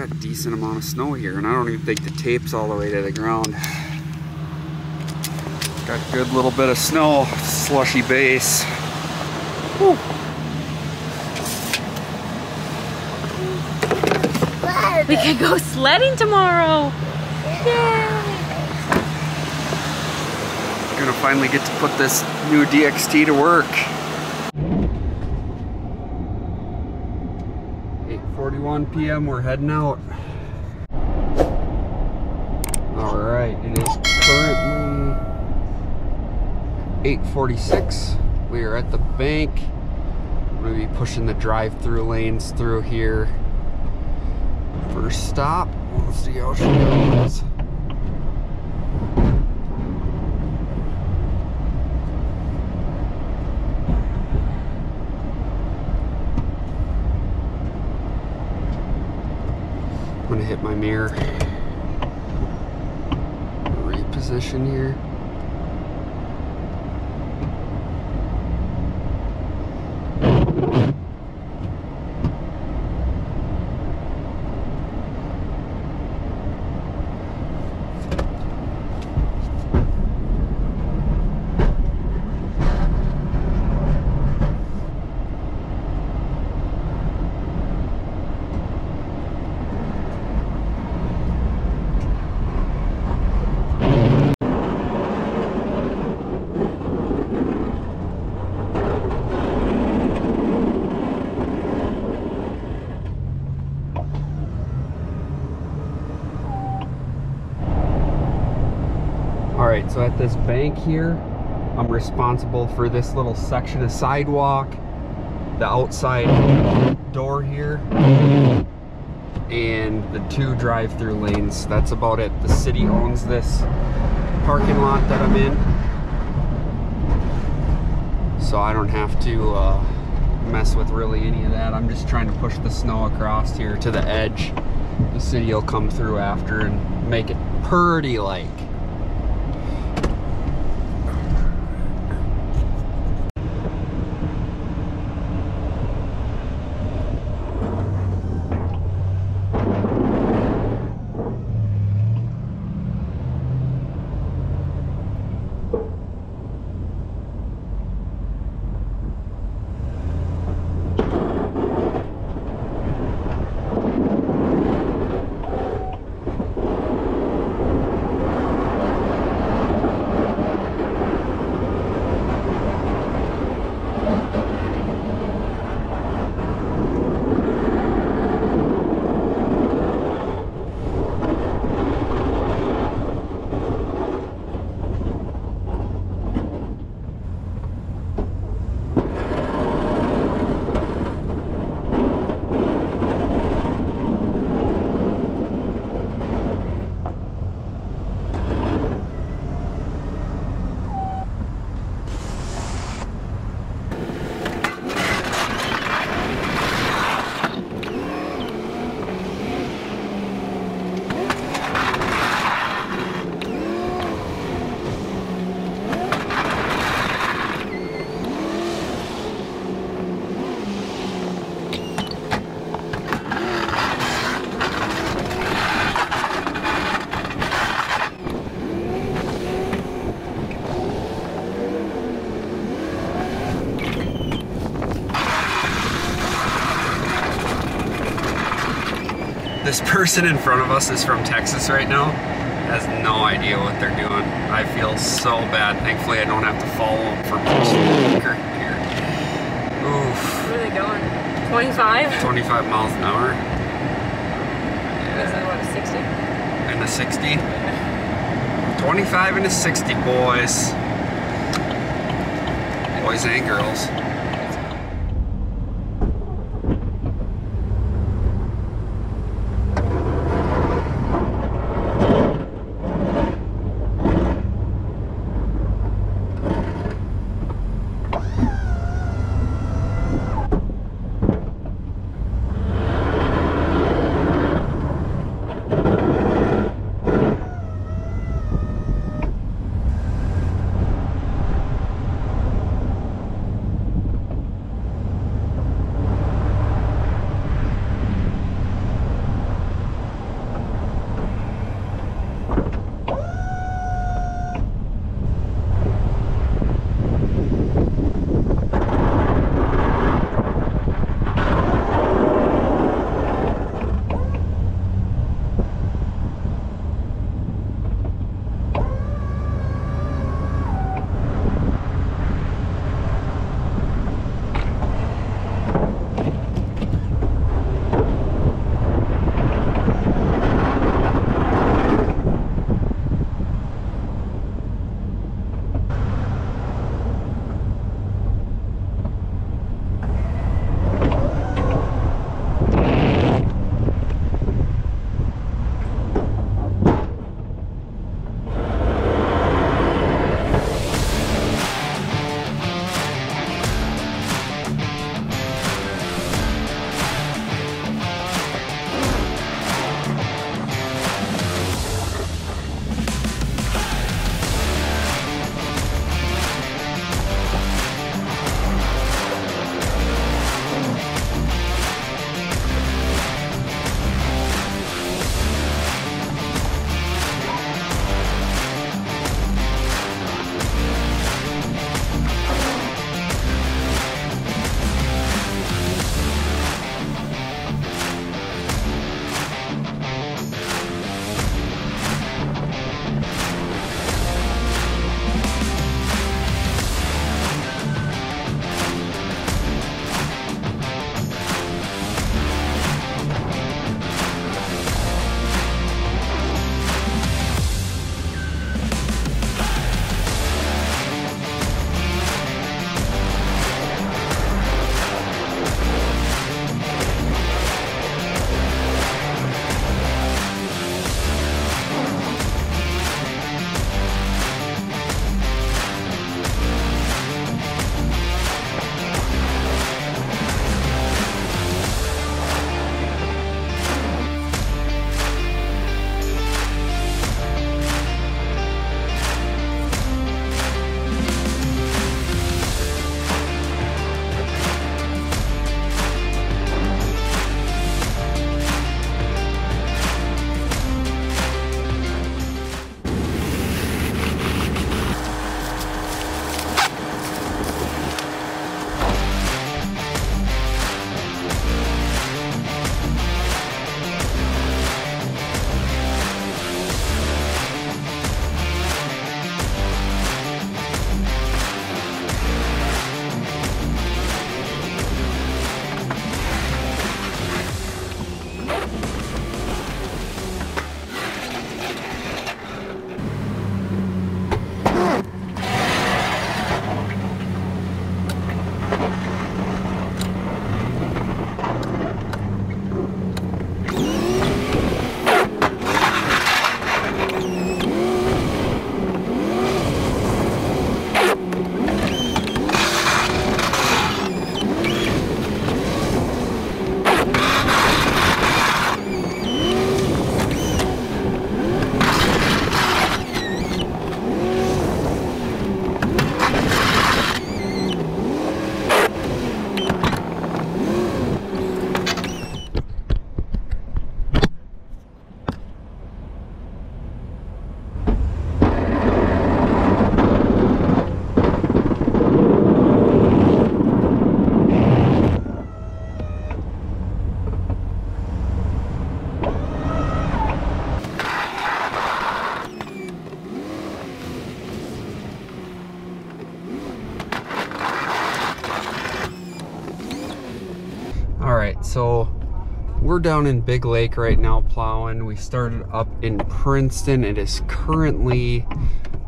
got a decent amount of snow here, and I don't even think the tape's all the way to the ground. Got a good little bit of snow, slushy base. Whew. We can go sledding tomorrow. Yay! Gonna finally get to put this new DXT to work. 8.41 p.m. We're heading out. Alright, it is currently 8.46. We are at the bank. I'm gonna be pushing the drive-through lanes through here. First stop, let's see how she goes. Gonna hit my mirror. Reposition here. All right, at this bank here, I'm responsible for this little section of sidewalk, the outside door here, and the two drive-through lanes. That's about it. The city owns this parking lot that I'm in. So I don't have to uh, mess with really any of that. I'm just trying to push the snow across here to the edge. The city will come through after and make it pretty like. This person in front of us is from Texas right now. Has no idea what they're doing. I feel so bad. Thankfully, I don't have to follow them for most of the here. Oof. Where are they going? 25? 25 miles an hour. Is that what, 60? And a 60. 25 and a 60, boys. Boys and girls. So we're down in Big Lake right now plowing. We started up in Princeton. It is currently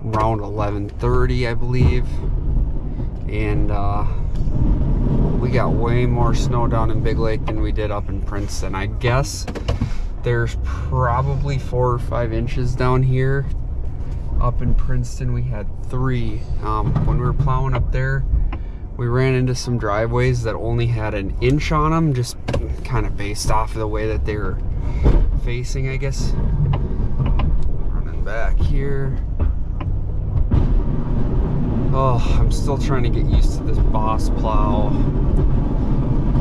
around 11:30, I believe, and uh, we got way more snow down in Big Lake than we did up in Princeton. I guess there's probably four or five inches down here. Up in Princeton, we had three. Um, when we were plowing up there, we ran into some driveways that only had an inch on them, just kind of based off of the way that they were facing, I guess. Running back here. Oh, I'm still trying to get used to this boss plow.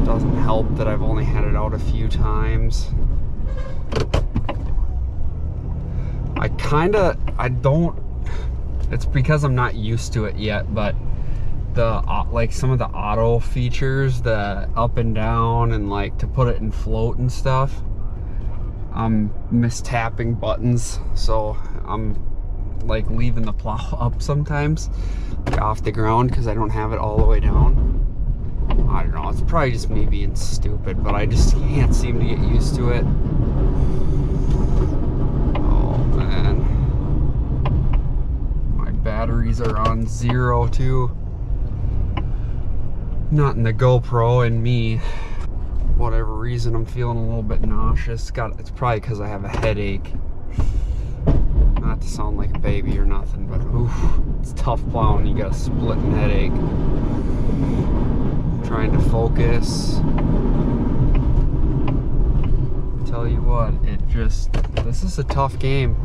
Doesn't help that I've only had it out a few times. I kind of, I don't, it's because I'm not used to it yet, but the, like some of the auto features, the up and down and like to put it in float and stuff, I'm mistapping buttons. So I'm like leaving the plow up sometimes like off the ground because I don't have it all the way down. I don't know, it's probably just me being stupid, but I just can't seem to get used to it. Oh man my batteries are on zero too. Not in the GoPro and me. Whatever reason, I'm feeling a little bit nauseous. Got It's probably because I have a headache. Not to sound like a baby or nothing, but oof, it's tough plowing. You got a splitting headache. trying to focus. Tell you what, it just, this is a tough game.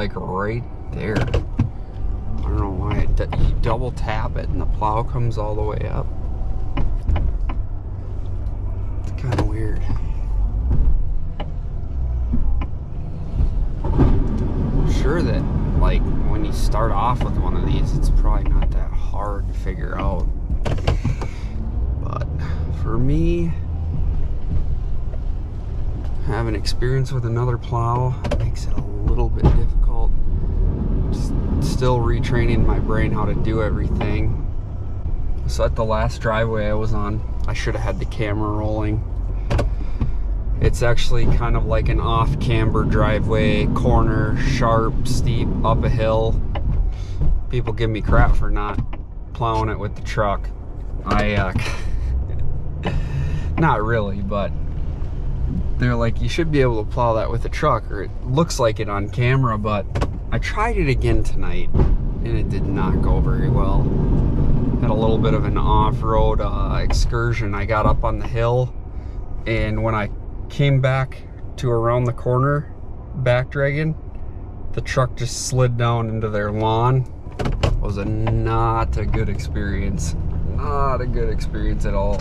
Like right there. I don't know why. You double tap it and the plow comes all the way up. It's kind of weird. I'm sure that like when you start off with one of these, it's probably not that hard to figure out. But for me, having experience with another plow makes it a little bit difficult. Still retraining my brain how to do everything. So at the last driveway I was on, I should have had the camera rolling. It's actually kind of like an off camber driveway, corner, sharp, steep, up a hill. People give me crap for not plowing it with the truck. I, uh, not really, but they're like, you should be able to plow that with a truck, or it looks like it on camera, but I tried it again tonight, and it did not go very well. Had a little bit of an off-road uh, excursion. I got up on the hill, and when I came back to around the corner, back dragging, the truck just slid down into their lawn. It was a not a good experience. Not a good experience at all.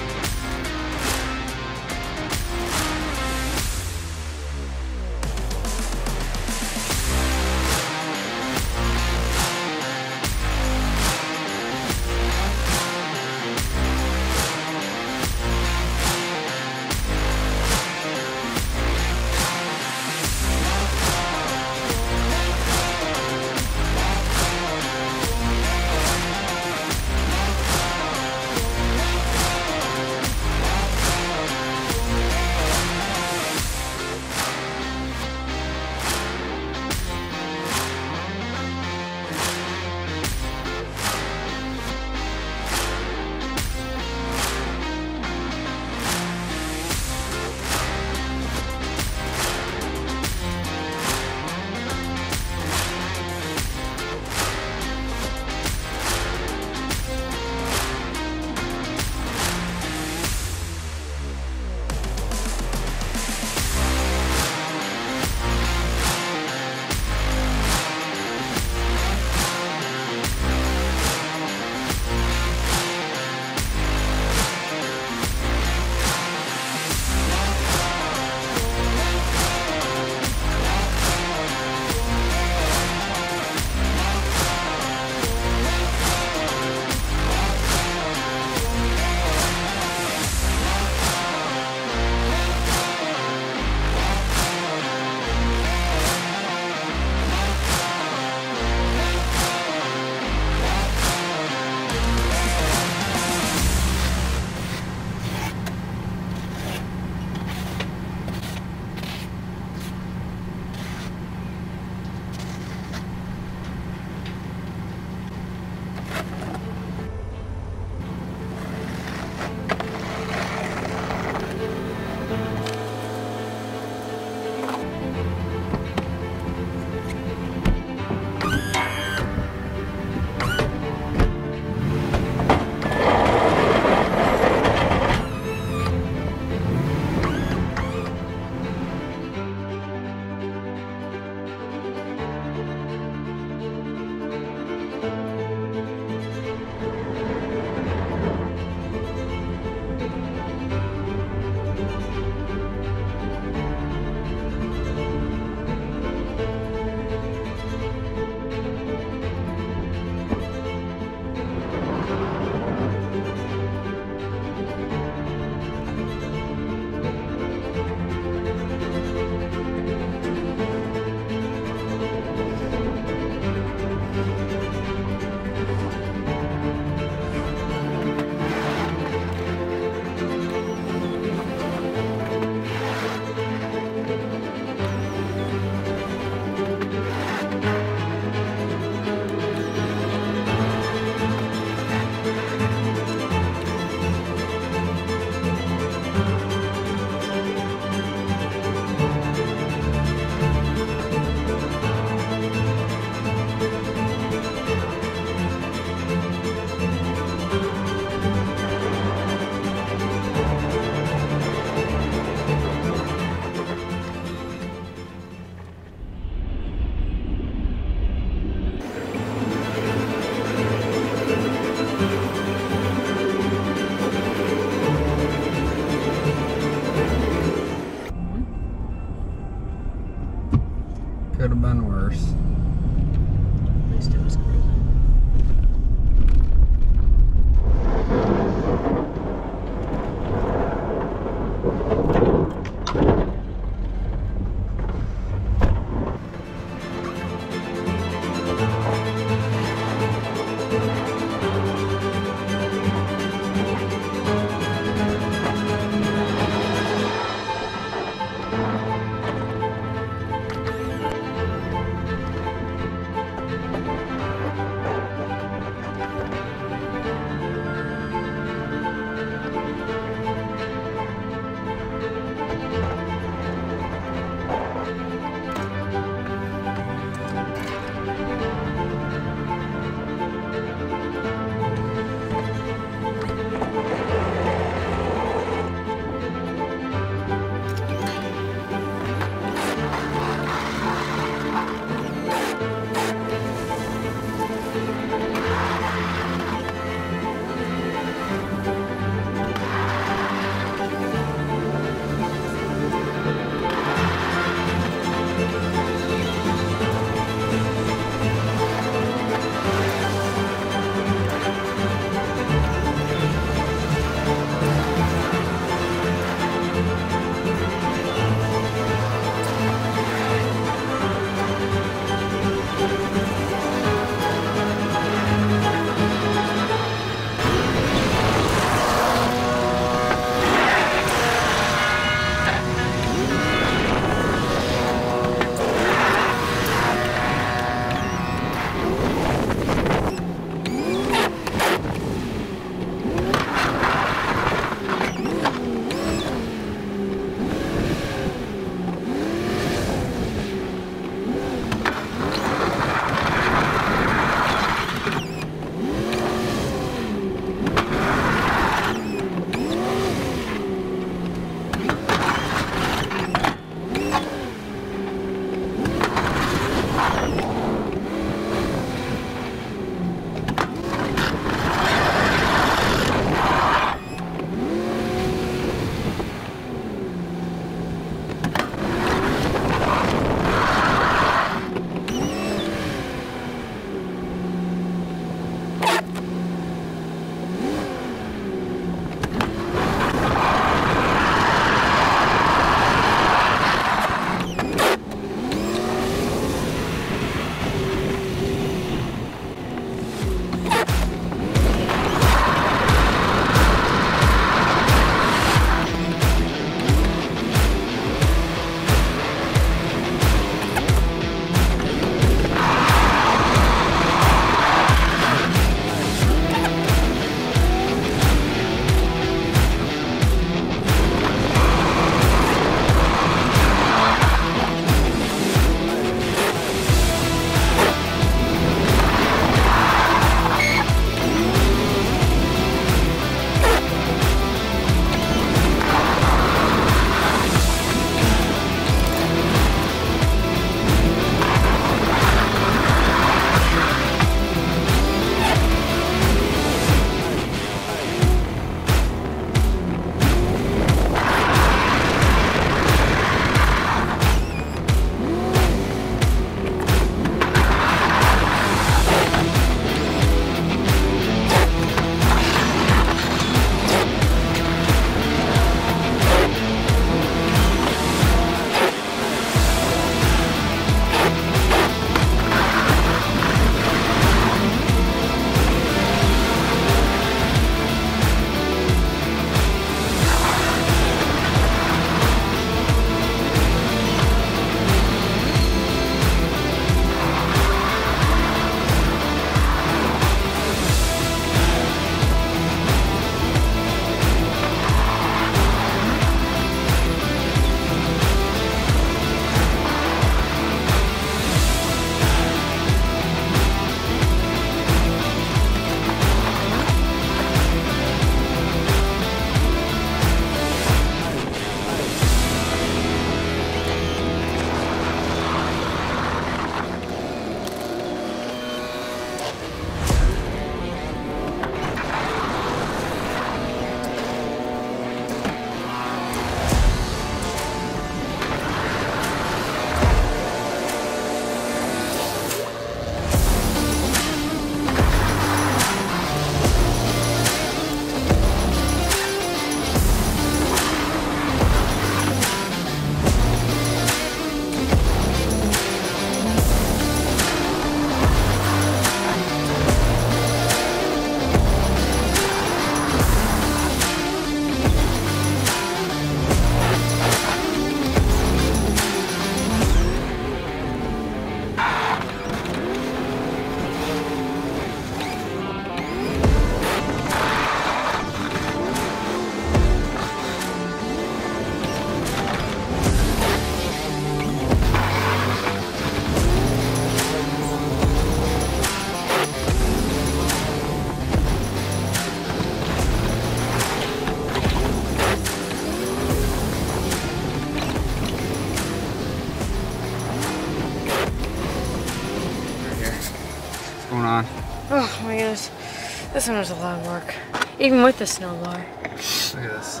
This one was a lot of work. Even with the snow blower. Look at this.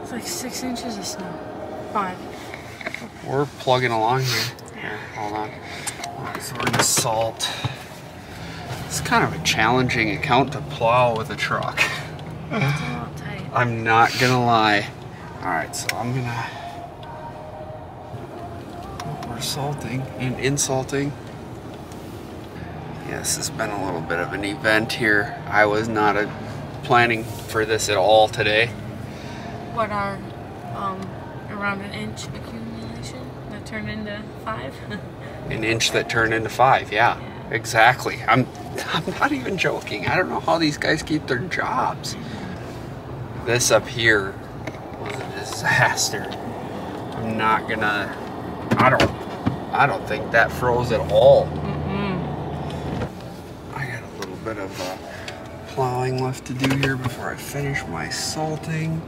It's like six inches of snow. Five. We're plugging along here. Here, hold on. So we're gonna salt. It's kind of a challenging account to plow with a truck. It's a lot tight. I'm not gonna lie. All right, so I'm gonna. We're salting and insulting. Yeah, this has been a little bit of an event here. I was not a, planning for this at all today. What are um around an inch accumulation that turned into five? An inch that turned into five. Yeah, exactly. I'm. I'm not even joking. I don't know how these guys keep their jobs. This up here was a disaster. I'm not gonna. I don't. I don't think that froze at all. I got a little bit of uh, plowing left to do here before I finish my salting.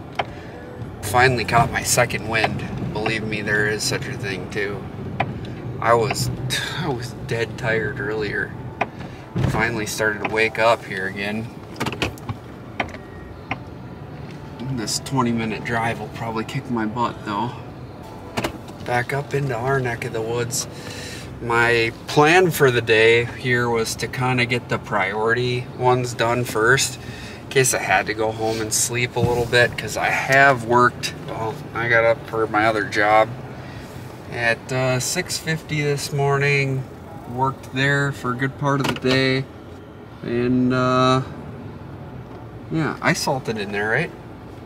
Finally caught my second wind. Believe me, there is such a thing too. I was I was dead tired earlier. Finally started to wake up here again. This 20 minute drive will probably kick my butt though. Back up into our neck of the woods. My plan for the day here was to kind of get the priority ones done first in case I had to go home and sleep a little bit because I have worked. Well, I got up for my other job at uh, 6.50 this morning worked there for a good part of the day and uh, yeah i salted in there right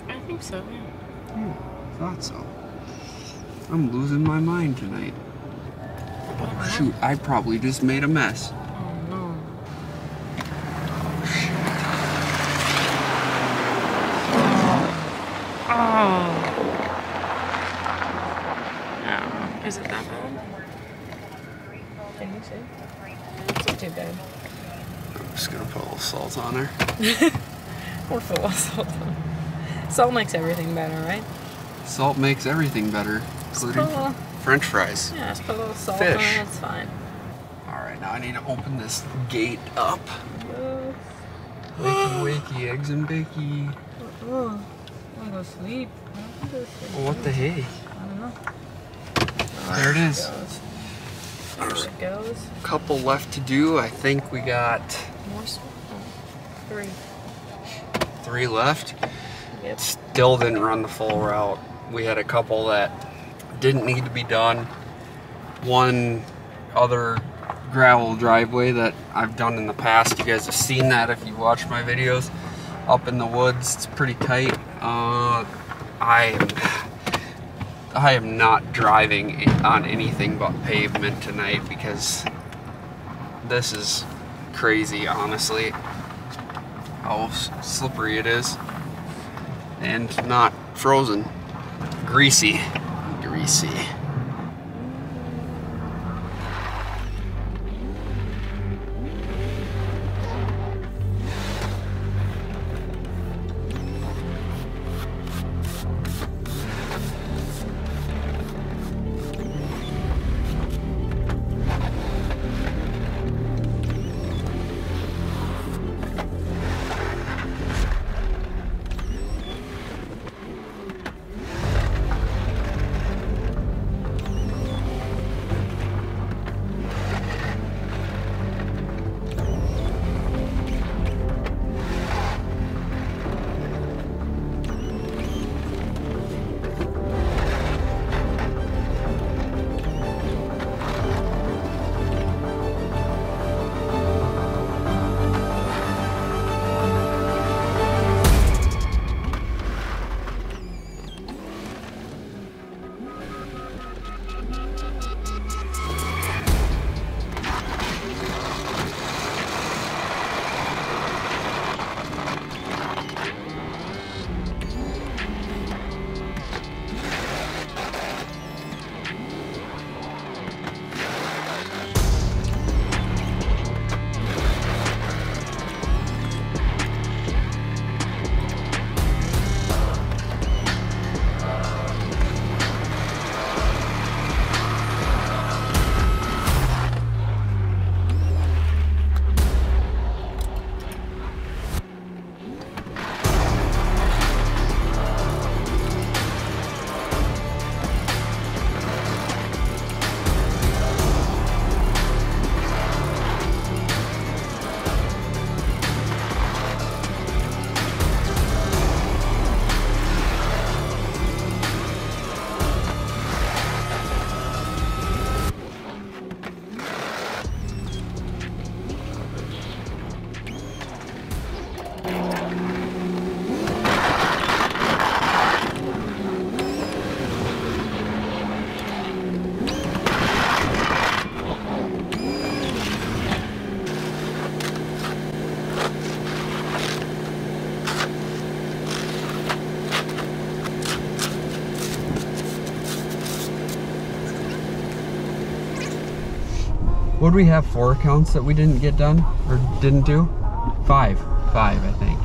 I think so, yeah. thought so i'm losing my mind tonight oh, shoot i probably just made a mess Oh no. Oh. Oh. Is it that bad? Can you see? It's not too bad. i'm just gonna put a little salt on her We're full of salt. Salt makes everything better, right? salt makes everything better Just including put a little, french fries yeah, just put a little salt Fish. on it, it's fine. all right now i need to open this gate up Oh, wakey wakey eggs and bakey oh. Uh-uh. I wanna go sleep. I don't wanna go sleep. well, what the hey I don't know. there it is goes. There it goes. couple left to do i think we got More. Oh, three. three left Yep. still didn't run the full route. We had a couple that didn't need to be done. One other gravel driveway that I've done in the past. You guys have seen that if you watch my videos. Up in the woods, it's pretty tight. Uh, I am, I am not driving on anything but pavement tonight because this is crazy, honestly. How slippery it is and not frozen. Greasy. Greasy. Would we have four accounts that we didn't get done or didn't do? Five, five, I think.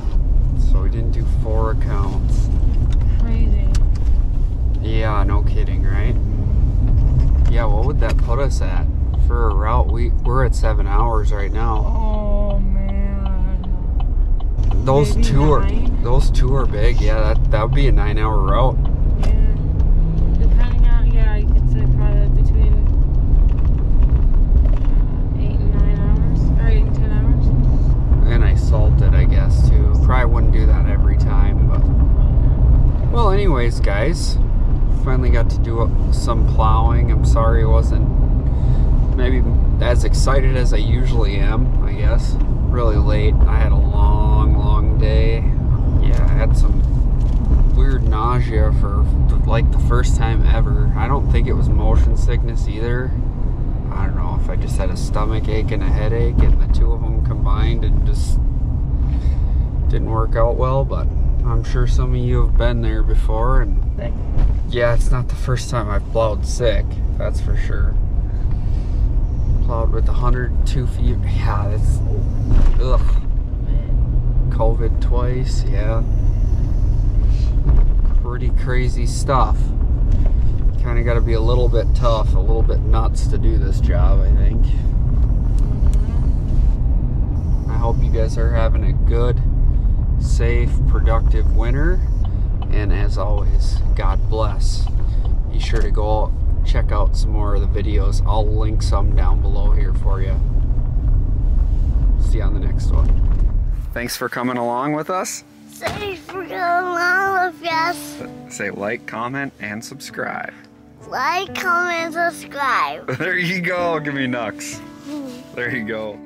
So we didn't do four accounts. Crazy. Yeah, no kidding, right? Yeah, what would that put us at for a route? We we're at seven hours right now. Oh man. Those Maybe two are those two are big. Yeah, that that would be a nine hour route. Yeah. Depending on yeah, you could say probably between eight and nine hours. Or eight and ten hours. And I salted, I guess too. Probably wouldn't do that every time, but well, anyways, guys, finally got to do some plowing. I'm sorry I wasn't maybe as excited as I usually am. I guess really late. I had a long, long day. Yeah, I had some weird nausea for like the first time ever. I don't think it was motion sickness either. I don't know if I just had a stomach ache and a headache, and the two of them combined and just didn't work out well. But I'm sure some of you have been there before, and yeah, it's not the first time I've plowed sick. That's for sure. Plowed with 102 feet. Yeah, that's ugh. COVID twice. Yeah, pretty crazy stuff. Kind of got to be a little bit tough, a little bit nuts to do this job. I think. Mm-hmm. I hope you guys are having a good, safe, productive winter. And as always, God bless. Be sure to go out, check out some more of the videos. I'll link some down below here for you. See you on the next one. Thanks for coming along with us. Thanks for coming along with us. Say like, comment, and subscribe. Like, comment, subscribe. There you go. Give me Nux. There you go.